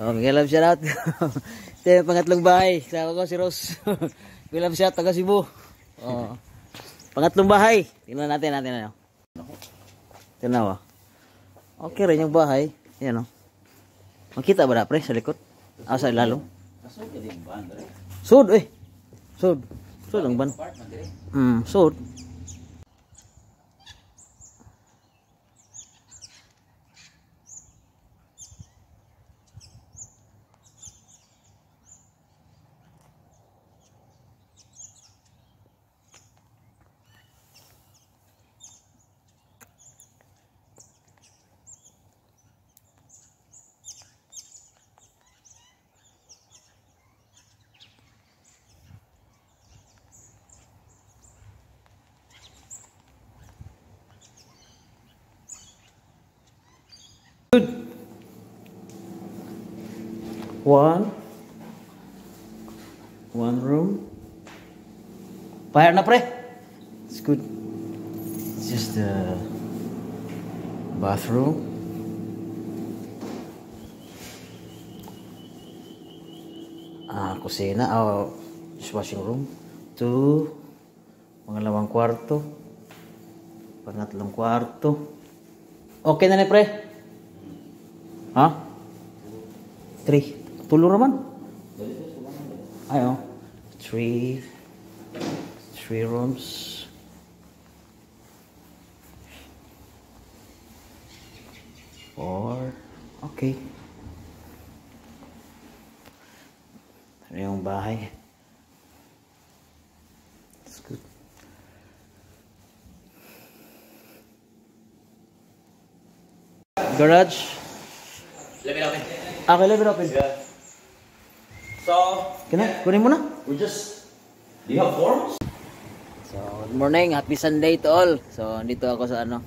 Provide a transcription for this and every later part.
oh, Miguel Love shout out. Ito yung pangatlong bahay. Kasama ko si Rose. Miguel Love shout taga Cebu. Oh. Pangatlong bahay. Tingnan natin natin ano. Tingnan mo. Okay rin yung bahay. Yan oh. Makita ba na pre sa likod? Ah, sa lalo? Sud eh. Sud. Sud ang ban. Hmm, sud. One. One room. Bayar na pre. It's good. It's just the bathroom. Ah, kusina. Oh, dishwashing room. Two. Pangalawang kwarto. Pangatlong kwarto. Okay na ni pre? Ha? Three. Tulo naman. Ayo. Three. Three rooms. Four. Okay. Ano yung bahay? That's good. Garage. Let me open. Okay, leave it open. So, Kina, kunin mo na. we just. Do you have forms? So, good morning. Happy Sunday to all. So, dito ako sa ano,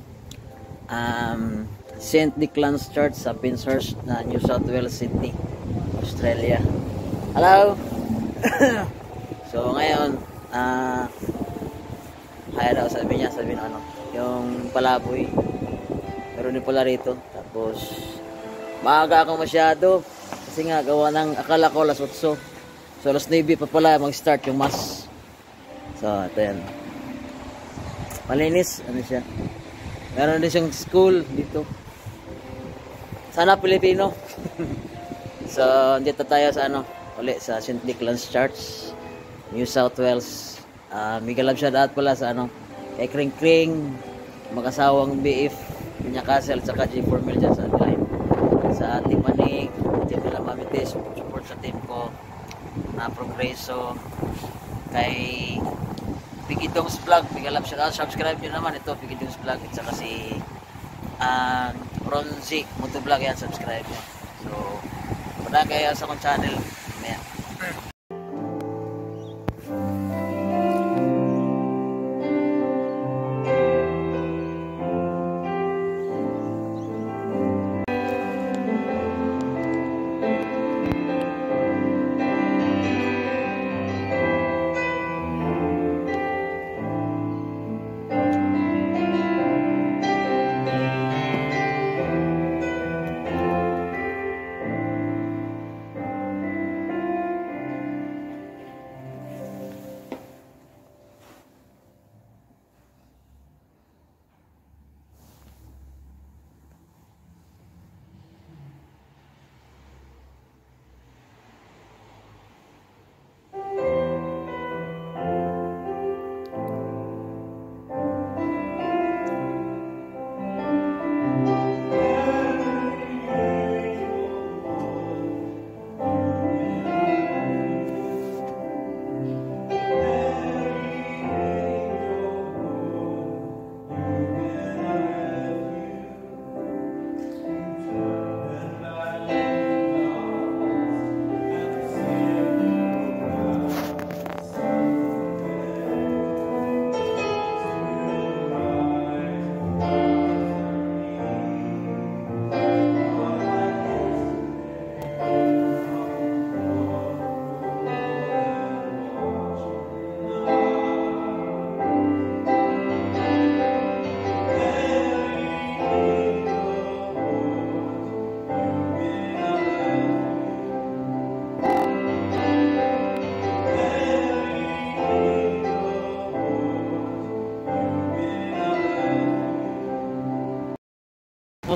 um, St. Declan's Church sa Pinshurst na New South Wales, Sydney, Australia. Hello! so, ngayon, ah, kaya daw sabi niya, sabi na ano, yung palaboy. Meron din pala rito. Tapos, maaga ako masyado. Kasi nga, gawa ng akala ko alas 8. So, alas 9 pa pala mag-start yung mass. So, ito yan. Malinis. Ano siya? Meron din siyang school dito. Sana Pilipino. so, dito tayo sa ano, uli sa St. Nicholas Church, New South Wales. Uh, Miguel out pala sa ano, kay Kring mag-asawang BF, Pinya Castle, sa G4 Mill dyan. Sa Team Manig, Team Mamite, support, sa team ko, na Progreso, kay Pigidong's Vlog, shout out, subscribe nyo naman. Ito, Pigidong's Vlog, at saka si uh, Ronzi Motovlog. Yan, subscribe nyo. So, wala kayo sa akong channel.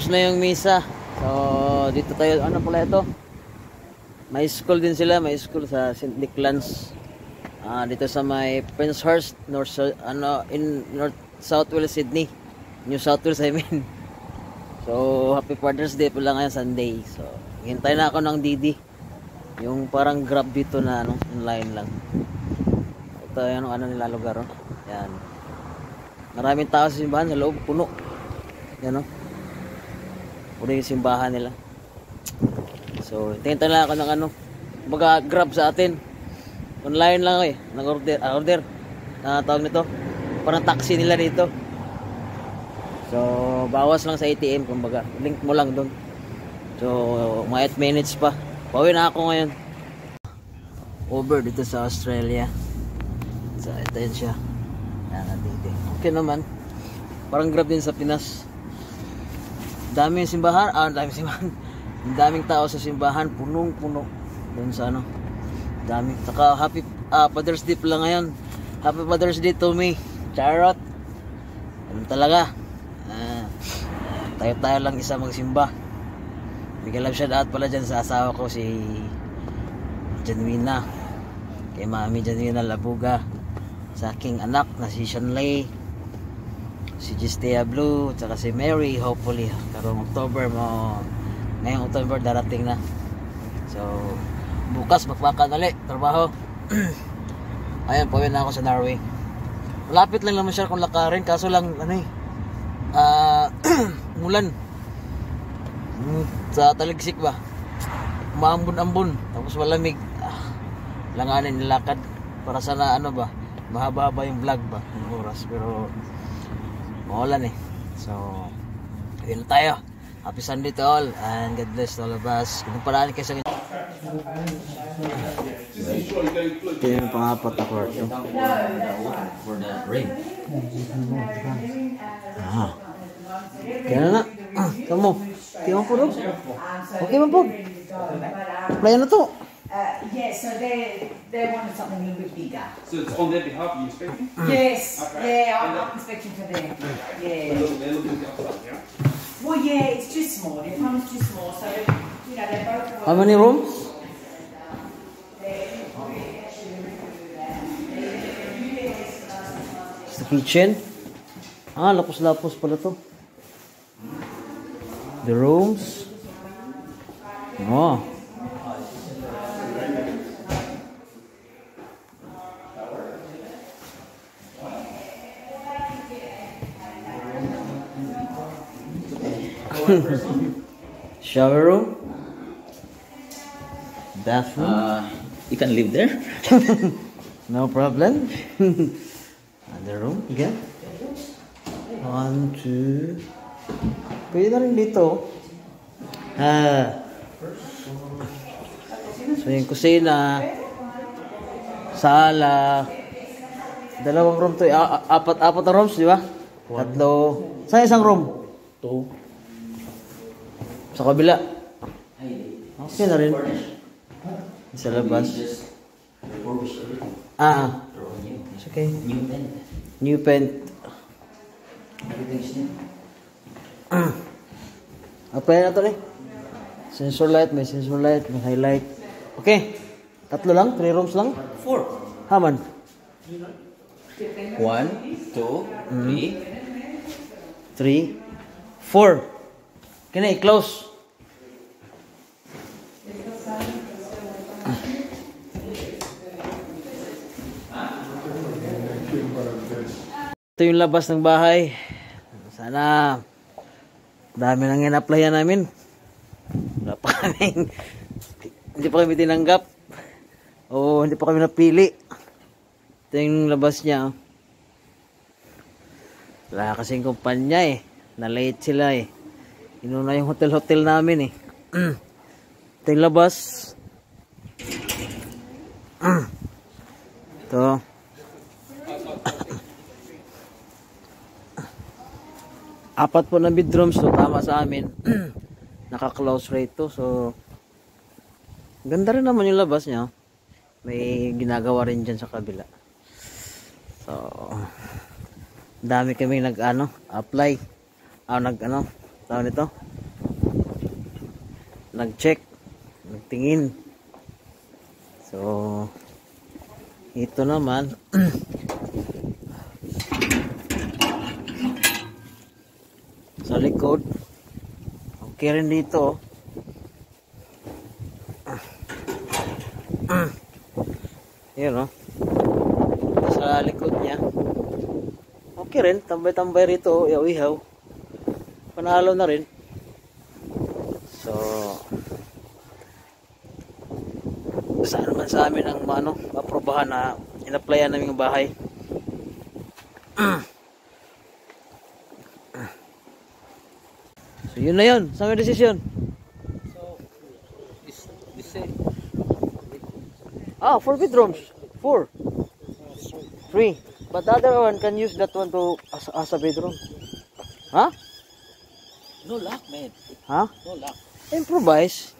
Tapos na yung misa. So, dito tayo, ano pala ito? May school din sila, may school sa St. Nicholas. Ah, dito sa may Penshurst, North, ano, in North South Wales, Sydney. New South Wales, I mean. So, happy Father's Day pala ngayon, Sunday. So, hintay na ako ng Didi. Yung parang grab dito na, ano, online lang. Ito yung ano nila lugar, oh. Yan. Maraming tao sa simbahan, sa loob, puno. Yan, oh. Puno yung simbahan nila. So, tingin lang ako ng ano, baga grab sa atin. Online lang eh, nag-order, ah, order. Na nito, parang taxi nila dito. So, bawas lang sa ATM, kumbaga. Link mo lang doon. So, mga 8 minutes pa. Pauwi na ako ngayon. Over dito sa Australia. So, ito yun siya. Yan, nandito. Okay naman. Parang grab din sa Pinas. Daming simbahan. Ah, daming simbahan. Daming tao sa simbahan. Punong-puno. Doon sa ano. Daming. Saka happy ah, Father's Day pala ngayon. Happy Father's Day to me. Charot. Ganun talaga. Ah, tayo-tayo lang isa magsimba. Bigyan lang shout out pala dyan sa asawa ko si Janwina. Kay Mami Janwina Labuga. Sa aking anak na si Shanley. Si Gistea Blue. Tsaka si Mary. Hopefully. Karong October mo. Ngayong October darating na. So, bukas magpakan ulit. Trabaho. Ayan, pawin na ako sa Norway. Malapit lang naman siya kung lakarin. Kaso lang, ano eh. Ah, mulan. Mm, Sa taligsik ba? Maambon-ambon. Tapos malamig. Ah, langanin nilakad. Para sana ano ba? Mahaba-haba yung vlog ba? Yung oras. Pero, maulan eh. So, yun tayo. Happy Sunday to all. And God bless to all of us. Kung paraan kayo sa Ito yung pangapat na kwarto. For the rain. Ah. Kaya na. Ah, kamu. Tingnan po doon. Okay man po. Playa na to. Uh, yes, so they they wanted something a little bit bigger. So it's on their behalf you inspecting? Yes, yeah, I'm up inspecting for them. Yeah. looking, they're looking at outside, yeah? Well, yeah, it's too small. Their farm's too small, so you know they both. How many rooms? Sa kitchen? Ah, lapos-lapos pala to. The rooms. Oh. Shower room. Bathroom. Uh, you can live there? No problem. Other room again. One, two. Pwede na rin dito. Ah. So yung kusina. Sala. Dalawang room to. A- a- apat, apat na rooms, di ba? Tatlo. Saan isang room? Two. Sa kabila. Okay na rin. Sa labas. Ah, ah. It's okay. New tent. New paint. Everything's new. Apply na to eh. Sensor light, may sensor light, may highlight. Okay. Tatlo lang? Three rooms lang? Four. Haman. One, two, three. Three. Four. Kini, close. Ito yung labas ng bahay. Sana dami nang in-applyan namin. Wala pa kaming hindi pa kami tinanggap. O hindi pa kami napili. Ito yung labas niya. oh. Wala kasing kumpanya eh. Na-late sila eh. Inuna yung hotel-hotel namin eh. Ito labas. Ito. Apat po na bedrooms to tama sa amin. Naka-close rate to. So, ganda rin naman yung labas niya. May ginagawa rin dyan sa kabila. So, dami kami nag ano, apply. Ah, nag ano, tawag nito. nag-check, nagtingin. So, ito naman, sa likod, okay rin dito. Yun, no? Sa likod niya. Okay rin, tambay-tambay rito, ihaw-ihaw. Panalo na rin. So, saan naman sa amin ang ano, maprobahan na inaplayan namin yung bahay. so, yun na yun. Sa aming desisyon. So, this, this say, Ah, four bedrooms. Four. Three. But the other one can use that one to as, as a bedroom. Huh? No lock, man. Huh? No lock. Improvise.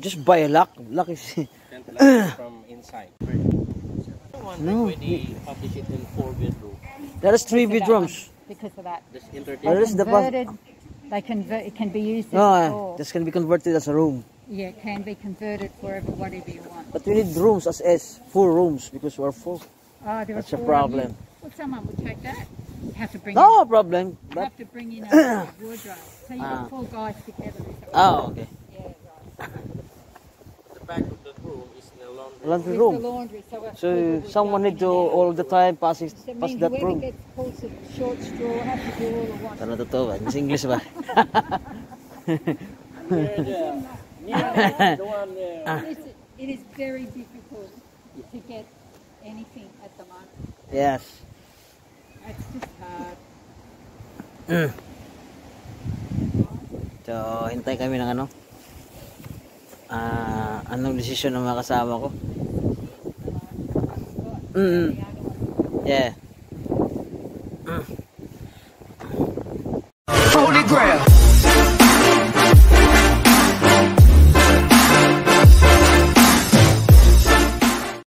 Just buy a lock. Lock is Can't lock from inside. One No. publish it in four bedroom. that is three bedrooms. because of that. Just They entertain. The bus- converted, they convert, it can be used as No, a uh, this can be converted as a room. Yeah, it can be converted for whatever you want. But we need rooms as S. Full rooms because we're full. Oh, there That's a are four problem. of you. Well, someone would take that. You have to bring No problem. in, you But have to bring in a wardrobe. So you've Ah. got four ah. guys together. oh, okay. Yeah, right. The back of the room is the laundry. Laundry With room. the laundry, so, So someone go need to all the time pass, it, So it pass means that whoever room. gets pulls a short straw has to do all the washing. Ano totoo ba? Sa English ba? Uh, the one uh, ah. it is very difficult to get anything at the moment. yes. Hard. So, hintay kami ng ano? Ah, anong desisyon ng mga kasama ko? Mm. Yeah.